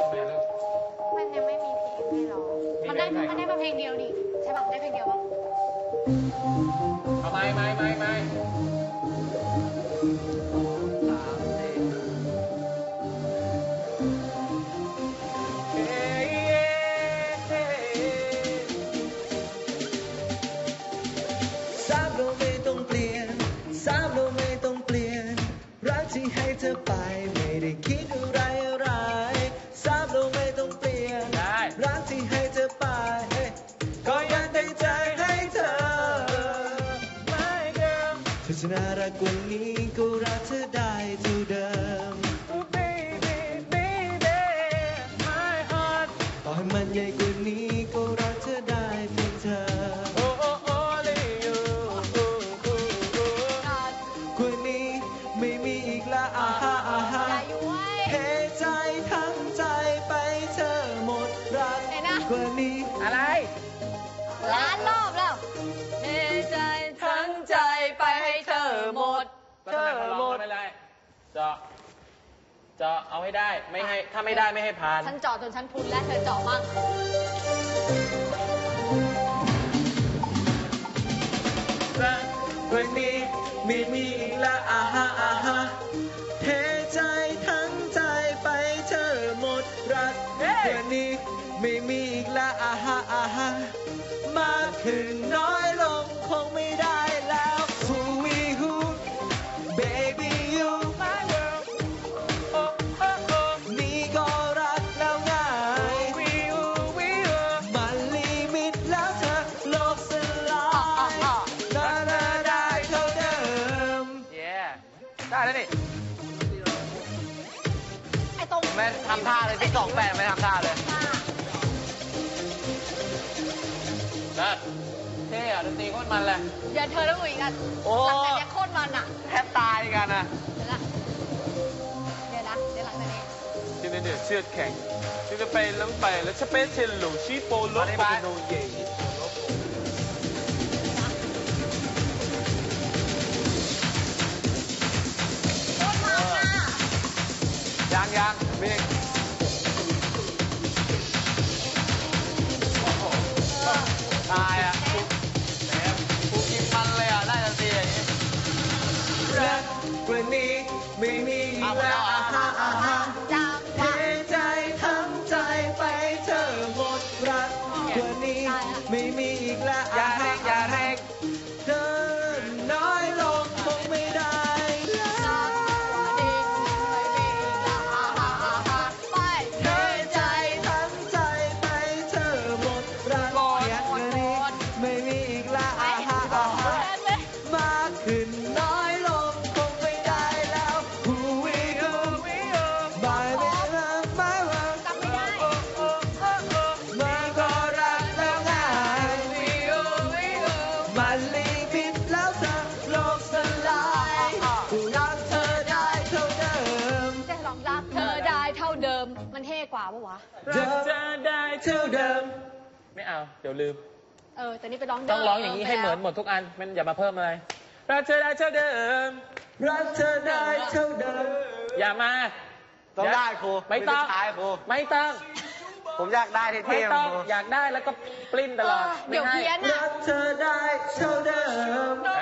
ทำไมลูกมันยังไม่มีเพลงให้ร้องมีมันได้เพลงไหนมันได้มาเพลงเดียวนี่ใช่ป่ะได้เพลงเดียวปะเอาไม้ไม้ไม้ไม้สามสี่เฮ้ยเมเธอจะน่ารักกว่านี้ก็รักเธอได้เท่าเดิม baby baby my heart ต่อให้มันใหญ่กว่านี้ก็รักเธอได้เพียงเธอ oh oh only you oh oh oh กว่านี้ไม่มีอีกละอาฮาอาฮาอย่าอยู่ไว้เทใจทั้งใจไปเธอหมดรักไหนนะกว่านี้อะไรล้านรอบแล้ว ดเธอหมดไม่เป็นไรเจาะเจาะเอาให้ได้ไม่ให้ถ้าไม่ได้ไม่ให้ผ่าน ฉันเจาะจนฉันพุนและเธอเจาะมั่งรักกว่านี้ไม่มีอีกละอาฮาอาฮาเทใจทั้งใจไปเธอหมดรักเฮ้กว่านี้ไม่มีอีกละอาฮาอาฮามากขึ้นน้อย แล้วนี่ไอ้ตรงแม่ทำท่าเลยที่สองแปดไม่ทำท่าเลยนั่นเท่อะดนตรีโคตรมันเลยเดี๋ยวเธอแล้วกูอีกอะโอ้หจาโคตรมันอะแทบตายกันอะเดี๋ยวนะเดี๋ยวนะเดี๋ยวหลังจากนี้ทีนี้เดี๋ยวเชือดแข็งจะไปลังไปแล้วสเปซเชนหลูชีโปโลโปโนเย ยังยังมีเออตายอะแหมกูกินมันเลยอะได้ดนตรีอย่างนี้รักกว่านี้ไม่มีอีกแล้วอาฮาอาฮาจังหเทวะใจทั้งใจไปเธอหมดรักกว่านี้ไม่มีอีกแล้วอย่ กว่าปะวะ รักเธอได้เท่าเดิม ไม่เอา เดี๋ยวลืม เออ แต่นี่ไปร้องเดิมต้องร้องอย่างนี้ให้เหมือนหมดทุกอันมันอย่ามาเพิ่มอะไร รักเธอได้เท่าเดิม รักเธอได้เท่าเดิม อย่ามาต้องได้ครูไม่ต้องท้ายครูไม่ต้อง ผมอยากได้เท่ไม่ๆต้องครูอยากได้แล้วก็ปลิ้นตลอดเออเดี๋ยวไม่ให้เพี้ยนอะรักเธอได้เท่าเดิมเออก็ร้อรังกนี้เธไปอได้เท่าเดิม